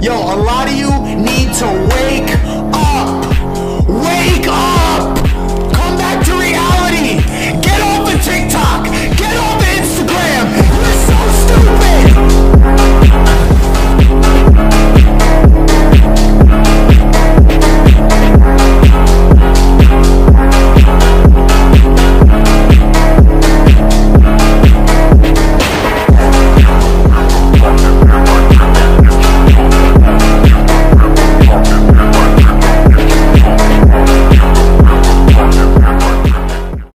Yo, a lot of you